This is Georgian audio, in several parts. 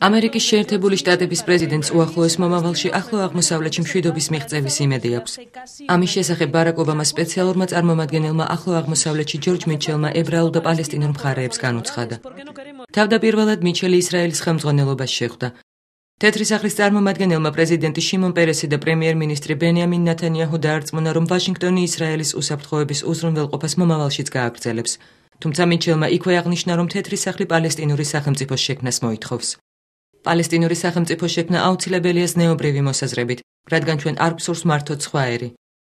ამერიკის შეერთებული შტატების პრეზიდენტს უახლოეს მომავალში ახლო აღმოსავლეთში მშვიდობის მიღწევის იმედი აქვს. ამის შესახებ ბარაკ ობამა სპეციალურმა წარმომადგენელმა ახლო აღმოსავლეთში ჯორჯ მიჩელმა ებრაულ და პალესტინურ მხარეებს განუცხადა. თავდაპირველად მიჩელი ისრაელის ხელმძღვანელობას შეხვდა. თეთრი სახლის წარმომადგენელმა პრეზიდენტი შიმონ პერესი და პრემიერ-მინისტრი ბენიამინ ნათანიაჰუ დაარწმუნა, რომ ვაშინგტონი ისრაელის უსაფრთხოების უზრუნველყოფას მომავალშიც გააგრძელებს. თუმცა მიჩელმა იქვე აღნიშნა, რომ თეთრი სახლი პალესტინური სახელმწიფოს შექმნას მოითხოვს. პალესტინური სახელმწიფო შექმნა აუცილებელია ზნეობრივი მოსაზრებით, რადგან ჩვენ არ გვსურს მართოთ სხვა ერი.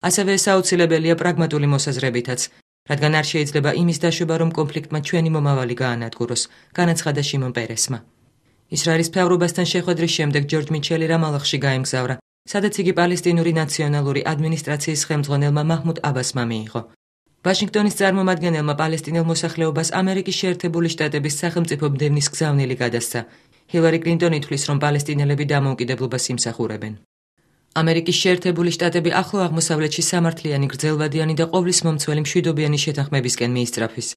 ასევე ეს აუცილებელია პრაგმატული მოსაზრებითაც, რადგან არ შეიძლება იმის დაშვება, რომ კონფლიქტმა ჩვენი მომავალი გაანადგუროს, განაცხადა შიმონ პერესმა. ისრაელის ფევრობასთან შეხვედრის შემდეგ ჯორჯ მიჩელი რამალახში გაემგზავრა, სადაც იგი პალესტინური ნაციონალური ადმინისტრაციის ხელმძღვანელმა მაჰმუდ აბასმა მიიღო. ვაშინგტონის წარმომადგენელმა პალესტინელ მოსახლეობას ამერიკის შეერთებული შტატების სახელმწიფო მდევნის გზავნილი გადასცა, ჰილარი კლინტონი თვლის, რომ პალესტინელები დამოუკიდებლობას იმსახურებენ. ამერიკის შეერთებული შტატები ახლო აღმოსავლეთში სამართლიანი გრძელვადიანი და ყოვლის მომცველი მშვიდობიანი შეთანხმებისკენ მიისწრაფის.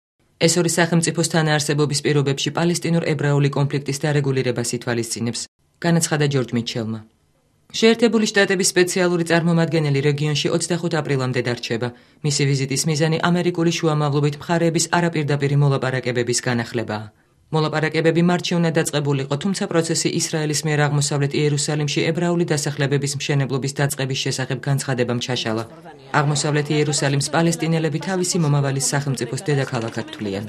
ეს ორი სახელმწიფოს თანაარსებობის პირობებში პალესტინურ-ებრაული კონფლიქტის დარეგულირებას ითვალისწინებს, განაცხადა ჯორჯ მიჩელმა. შეერთებული შტატების სპეციალური წარმომადგენელი რეგიონში 25 აპრილამდე დარჩება. მისი ვიზიტის მიზანი ამერიკული შუამავლობით მხარეების არაპირდაპირი მოლაპარაკებების განახლებაა. მოლაპარაკებები მარტში უნდა დაწყებულიყო, თუმცა პროცესი ისრაელის მიერ აღმოსავლეთ იერუსალიმში ებრაული დასახლებების მშენებლობის დაწყების შესახებ განცხადებამ ჩაშალა. აღმოსავლეთ იერუსალიმს პალესტინელები თავისი მომავალი სახელმწიფოს დედაქალაქად თვლიან.